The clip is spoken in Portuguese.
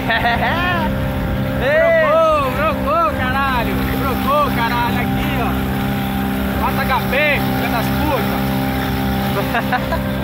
Brocou, brocou, caralho. Brocou, caralho. Aqui, ó. Mata HP, filha das putas.